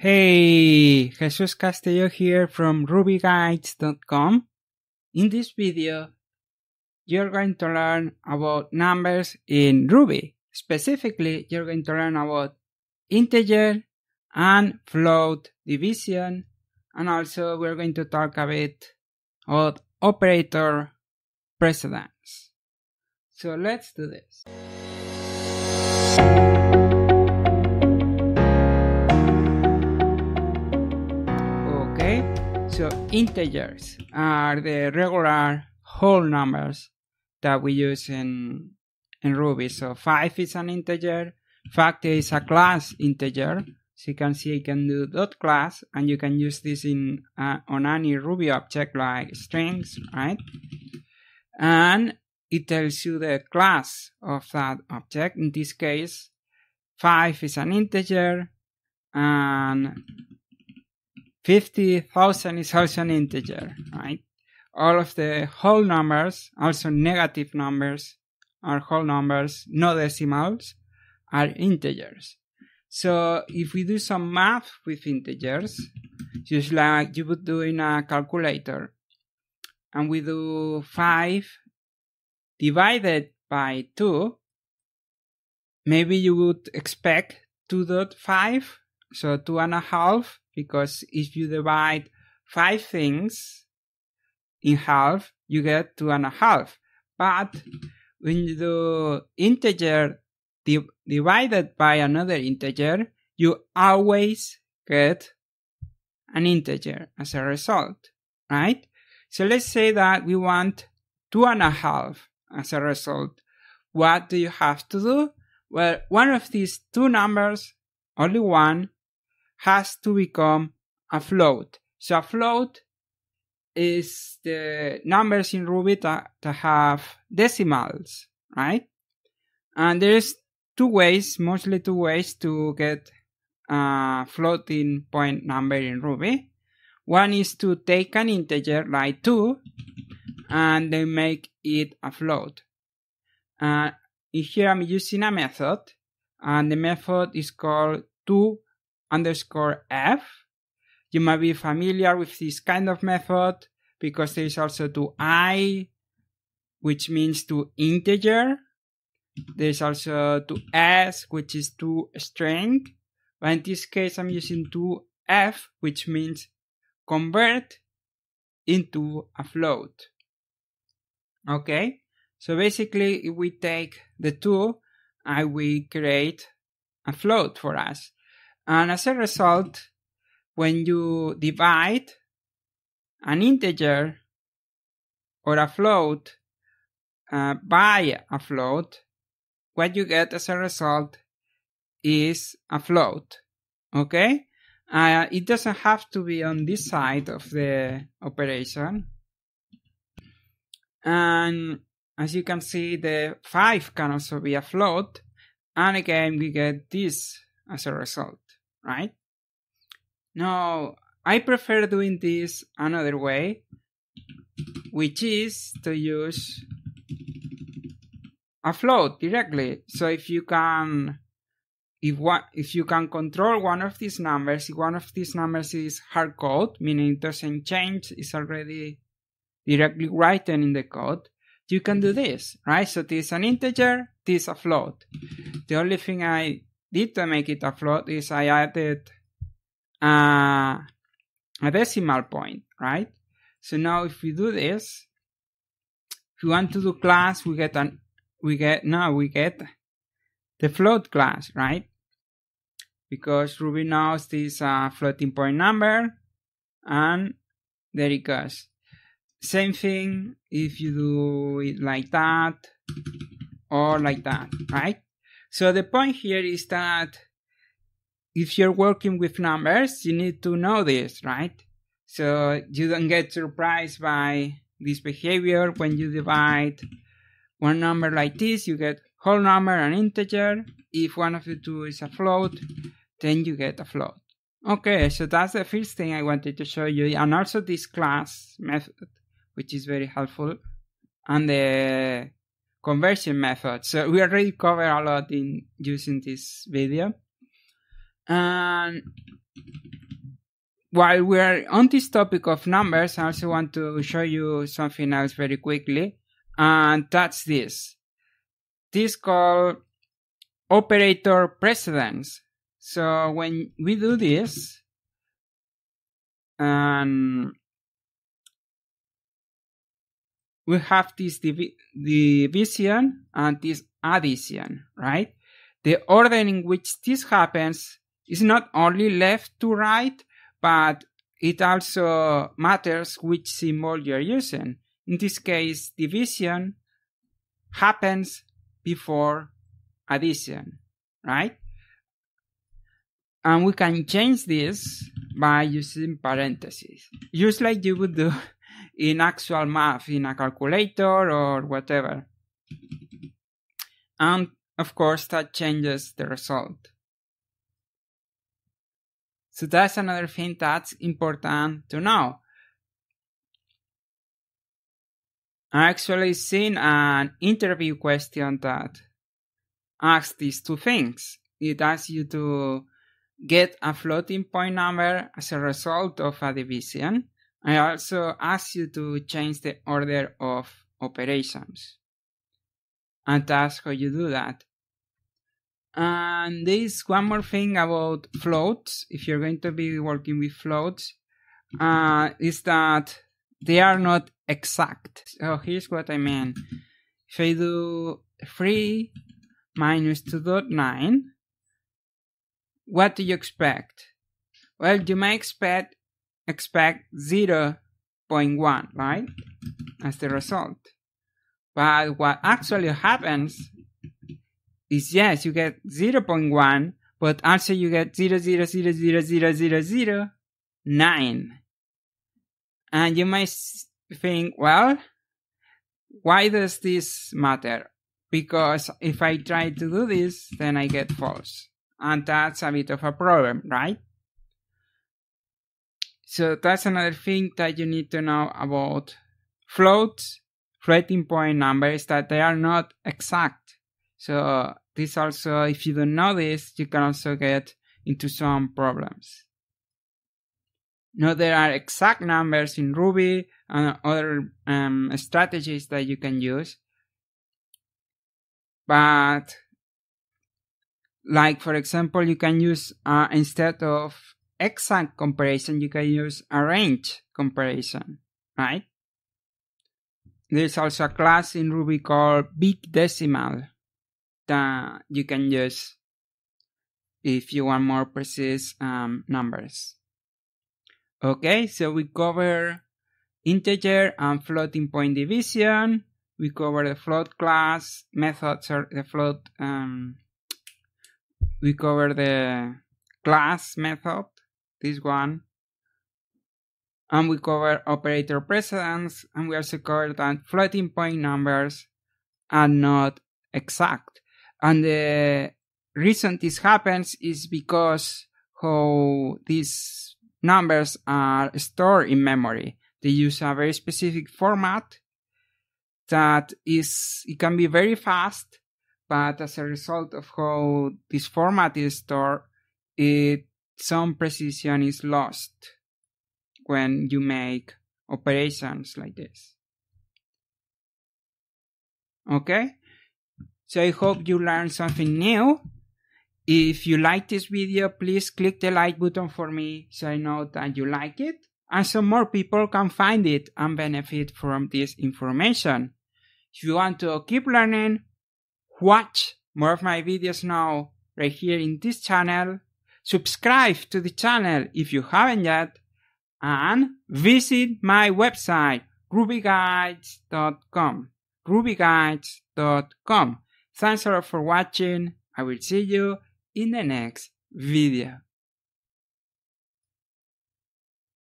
Hey, Jesus Castello here from RubyGuides.com. In this video, you're going to learn about numbers in Ruby. Specifically, you're going to learn about integer and float division, and also we're going to talk a bit about operator precedence. So let's do this. Integers are the regular whole numbers that we use in in Ruby. So five is an integer, fact is a class integer. So you can see you can do dot class, and you can use this in uh, on any Ruby object like strings, right? And it tells you the class of that object. In this case, five is an integer, and 50,000 is also an integer, right? All of the whole numbers, also negative numbers, are whole numbers, no decimals, are integers. So if we do some math with integers, just like you would do in a calculator, and we do 5 divided by 2, maybe you would expect 2.5, so two and a half, because if you divide five things in half, you get two and a half. But when you do integer di- divided by another integer, you always get an integer as a result, right? So let's say that we want two and a half as a result. What do you have to do? Well, one of these two numbers, only one, has to become a float. So a float is the numbers in Ruby that, that have decimals, right? And there's two ways, mostly two ways to get a floating point number in Ruby. One is to take an integer like 2 and then make it a float. Uh, here I'm using a method and the method is called to underscore f. You might be familiar with this kind of method because there is also to i, which means to integer. There's also to s, which is to string. But in this case, I'm using to f, which means convert into a float. Okay, so basically, if we take the two and we create a float for us. And as a result, when you divide an integer or a float uh, by a float, what you get as a result is a float. Okay? Uh, it doesn't have to be on this side of the operation. And as you can see, the 5 can also be a float. And again, we get this as a result right? Now, I prefer doing this another way, which is to use a float directly. So if you can if one if you can control one of these numbers, if one of these numbers is hard code, meaning it doesn't change, it's already directly written in the code, you can do this, right? So this is an integer, this is a float. The only thing I did to make it a float is I added uh, a decimal point, right? So now if we do this, if we want to do class, we get an we get now we get the float class, right? Because Ruby knows this uh, floating point number, and there it goes. Same thing if you do it like that or like that, right? So the point here is that if you're working with numbers, you need to know this, right? So you don't get surprised by this behavior when you divide one number like this, you get whole number and integer. If one of the two is a float, then you get a float. Okay, so that's the first thing I wanted to show you, and also this class method, which is very helpful, and the conversion method. So we already covered a lot in using this video. And while we are on this topic of numbers, I also want to show you something else very quickly, and that's this. This called operator precedence. So when we do this, and we have this divi- division and this addition, right? The order in which this happens is not only left to right, but it also matters which symbol you're using. In this case, division happens before addition, right? And we can change this by using parentheses, just like you would do in actual math in a calculator or whatever. And of course, that changes the result. So that's another thing that's important to know. I actually seen an interview question that asks these two things. It asks you to get a floating point number as a result of a division. I also ask you to change the order of operations. And ask how you do that. And there's one more thing about floats. If you're going to be working with floats, uh, is that they are not exact. So here's what I mean. If I do 3 minus 2.9, what do you expect? Well, you may expect expect 0.1, right? As the result. But what actually happens is yes, you get 0.1, but also you get 0.0000009. And you might think, well, why does this matter? Because if I try to do this, then I get false. And that's a bit of a problem, right? So that's another thing that you need to know about floats, floating point numbers, that they are not exact. So this also, if you don't know this, you can also get into some problems. Now there are exact numbers in Ruby and other um, strategies that you can use. But like for example, you can use uh, instead of exact comparison, you can use a range comparison, right? There's also a class in Ruby called BigDecimal that you can use if you want more precise um, numbers. Okay, so we cover integer and floating point division. We cover the float class methods or the float. Um, we cover the class method, this one. And we cover operator precedence, and we also cover that floating point numbers are not exact. And the reason this happens is because how these numbers are stored in memory. They use a very specific format that is, it can be very fast, but as a result of how this format is stored, it, some precision is lost when you make operations like this. Okay? So I hope you learned something new. If you like this video, please click the like button for me so I know that you like it and so more people can find it and benefit from this information. If you want to keep learning, watch more of my videos now right here in this channel. Subscribe to the channel if you haven't yet and visit my website rubyguides.com rubyguides.com Thanks a lot for watching. I will see you in the next video.